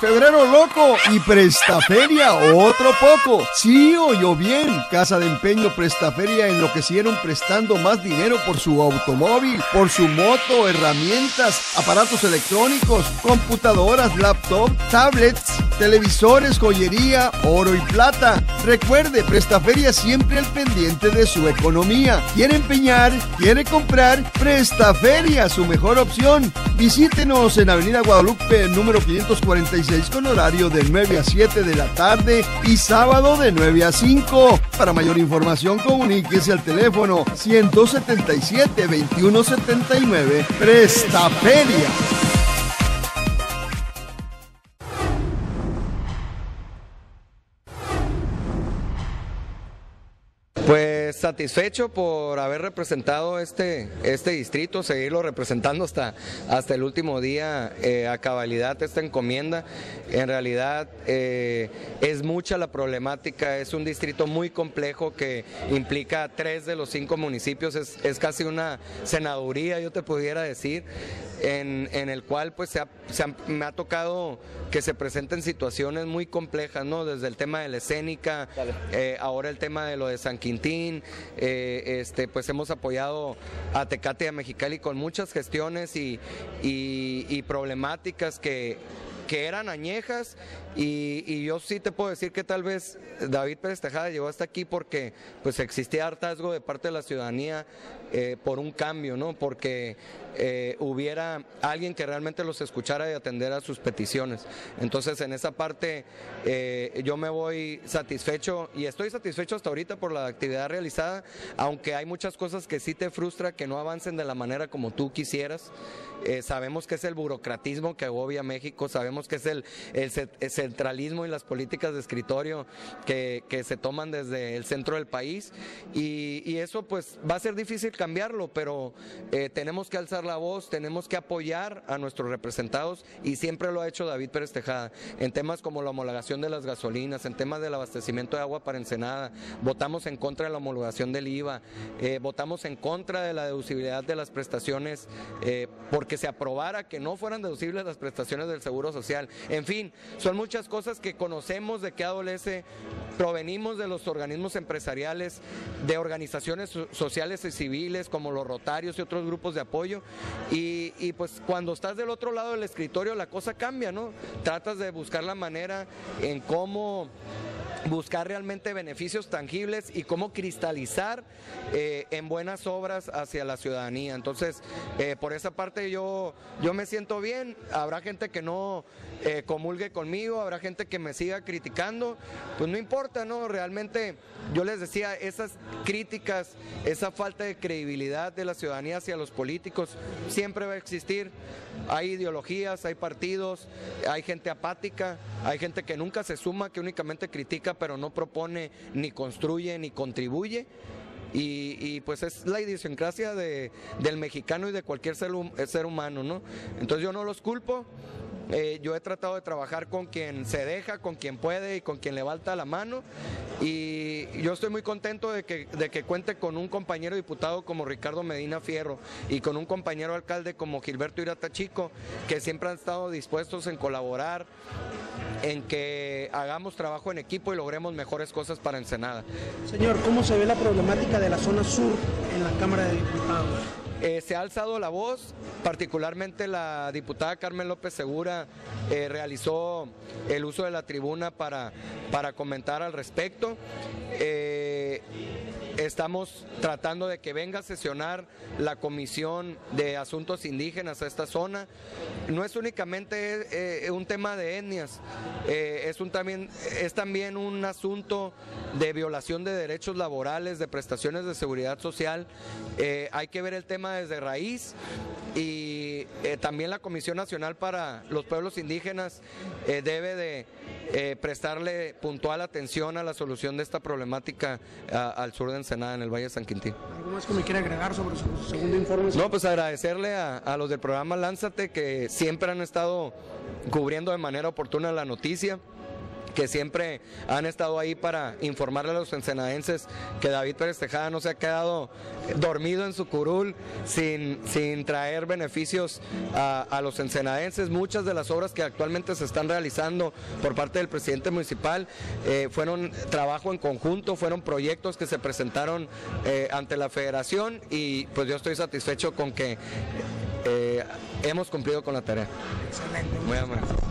Febrero loco y Prestaferia otro poco. Sí, oyó bien. Casa de Empeño Prestaferia enloquecieron prestando más dinero por su automóvil, por su moto, herramientas, aparatos electrónicos, computadoras, laptop, tablets, televisores, joyería, oro y plata. Recuerde, Prestaferia siempre al pendiente de su economía. ¿Quiere empeñar? ¿Quiere comprar? Prestaferia, su mejor opción. Visítenos en Avenida Guadalupe, número 546, con horario de 9 a 7 de la tarde y sábado de 9 a 5. Para mayor información, comuníquese al teléfono 177-2179. Prestaferia. Pues satisfecho por haber representado este, este distrito, seguirlo representando hasta, hasta el último día eh, a cabalidad esta encomienda. En realidad eh, es mucha la problemática, es un distrito muy complejo que implica tres de los cinco municipios, es, es casi una senaduría, yo te pudiera decir, en, en el cual pues se ha- se ha- me ha tocado que se presenten situaciones muy complejas, ¿no? Desde el tema de la escénica, eh, ahora el tema de lo de San Quintín, eh, este, pues hemos apoyado a Tecate y a Mexicali con muchas gestiones y, y- y problemáticas que, que eran añejas y, yo sí te puedo decir que tal vez David Pérez Tejada llegó hasta aquí porque pues existía hartazgo de parte de la ciudadanía eh, por un cambio, ¿no? Porque eh, hubiera alguien que realmente los escuchara y atendiera sus peticiones. Entonces en esa parte eh, yo me voy satisfecho y estoy satisfecho hasta ahorita por la actividad realizada, aunque hay muchas cosas que sí te frustra que no avancen de la manera como tú quisieras. Eh, sabemos que es el burocratismo que agobia México, sabemos que es el, el ce- el centralismo y las políticas de escritorio que, se toman desde el centro del país y, y eso pues va a ser difícil cambiarlo, pero eh, tenemos que alzar la voz, tenemos que apoyar a nuestros representados y siempre lo ha hecho David Pérez Tejada en temas como la homologación de las gasolinas, en temas del abastecimiento de agua para Ensenada, votamos en contra de la homologación del IVA, eh, votamos en contra de la deducibilidad de las prestaciones eh, porque se aprobara que no fueran deducibles las prestaciones del Seguro Social. En fin, son muchas cosas que conocemos de qué adolece, provenimos de los organismos empresariales, de organizaciones so- sociales y civiles como los Rotarios y otros grupos de apoyo y, y, pues cuando estás del otro lado del escritorio la cosa cambia, ¿no? Tratas de buscar la manera en cómo buscar realmente beneficios tangibles y cómo cristalizar eh, en buenas obras hacia la ciudadanía. Entonces, eh, por esa parte yo, yo me siento bien. Habrá gente que no eh, comulgue conmigo, habrá gente que me siga criticando. Pues no importa, ¿no? Realmente yo les decía, esas críticas, esa falta de credibilidad de la ciudadanía hacia los políticos siempre va a existir. Hay ideologías, hay partidos, hay gente apática, hay gente que nunca se suma, que únicamente critica, pero no propone, ni construye, ni contribuye. Y, pues es la idiosincrasia de- del mexicano y de cualquier ser, hum- ser humano, ¿no? Entonces yo no los culpo. Eh, yo he tratado de trabajar con quien se deja, con quien puede y con quien levanta la mano. Y yo estoy muy contento de que, de que cuente con un compañero diputado como Ricardo Medina Fierro y con un compañero alcalde como Gilberto Irata Chico, que siempre han estado dispuestos en colaborar, en que hagamos trabajo en equipo y logremos mejores cosas para Ensenada. Señor, ¿cómo se ve la problemática de la zona sur en la Cámara de Diputados? Eh, se ha alzado la voz, particularmente la diputada Carmen López Segura eh, realizó el uso de la tribuna para, para comentar al respecto. Eh, estamos tratando de que venga a sesionar la Comisión de Asuntos Indígenas a esta zona. No es únicamente eh, un tema de etnias, eh, es, un también, es también un asunto de violación de derechos laborales, de prestaciones de seguridad social. Eh, hay que ver el tema desde raíz y también la Comisión Nacional para los Pueblos Indígenas debe de eh, prestarle puntual atención a la solución de esta problemática a- al sur de Ensenada, en el Valle de San Quintín. ¿Algo más que me agregar sobre su segundo informe? No, pues agradecerle a, a los del programa Lánzate que siempre han estado cubriendo de manera oportuna la noticia. Que siempre han estado ahí para informarle a los ensenadenses que David Pérez Tejada no se ha quedado dormido en su curul sin, sin traer beneficios a, los ensenadenses. Muchas de las obras que actualmente se están realizando por parte del presidente municipal eh, fueron trabajo en conjunto, fueron proyectos que se presentaron eh, ante la federación y pues yo estoy satisfecho con que eh, hemos cumplido con la tarea. Excelente. Muy amable.